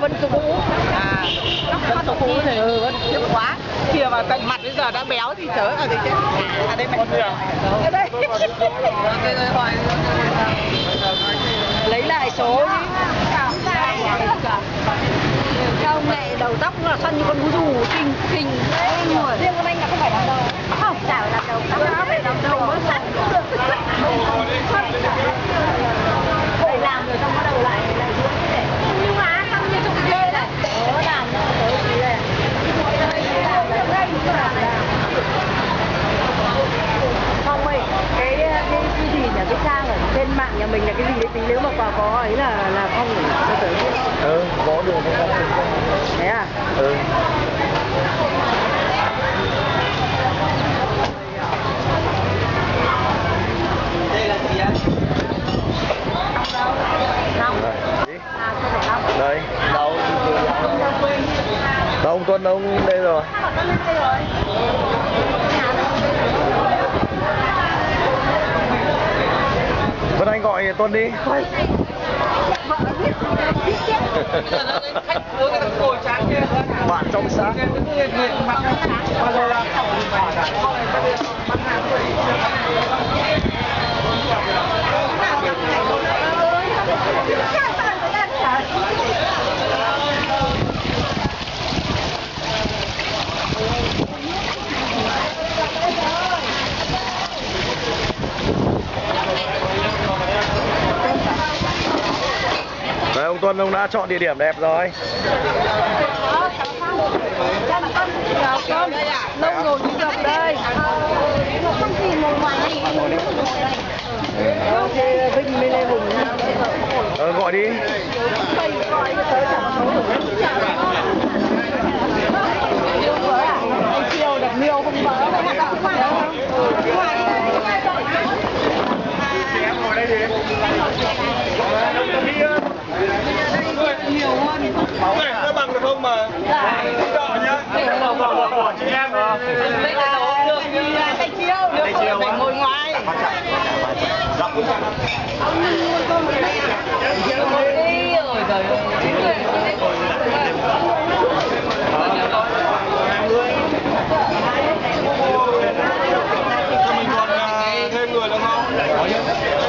Vẫn cũ. À, vẫn cũ cũ thì ừ, vẫn tiếc quá. Kia mà tận mặt bây giờ đã béo thì chớ ở đây chứ. À đây mày. Ở đây. Lấy lại số đi. Ông này đầu tóc là xoăn như con bú dù kinh kinh kinh rồi. Riêng con anh là không phải làm đầu. Không, chả phải làm đầu. Tóc nó phải làm đầu mới xoăn. Phải làm rồi xong bắt đầu lại lại dưỡng thế Nhưng mà xong như trong ghê đấy. Đó làm nó tới gì đây. Không ơi, cái cái cái gì nhỉ cái trang ở trên mạng nhà mình là cái gì? Đấy tí nếu mà có có ấy là là không cho tới ừ có đường không thế à? Ừ. Đây, đi. à không phải không đây. Đâu? Đâu ông tuân ông đây rồi Sao con lên đây rồi Vân Anh gọi Tuân đi. Bạn trong sáng Tuân ông đã chọn địa điểm đẹp rồi. Lâu rồi đi gặp đây. Ngoài Vinh mới hùng ờ, gọi đi Thầy Đây là đó, được, tay chiêu, được ngồi ngoài. Dọc cũng rồi rồi. Chính người, thêm người được không?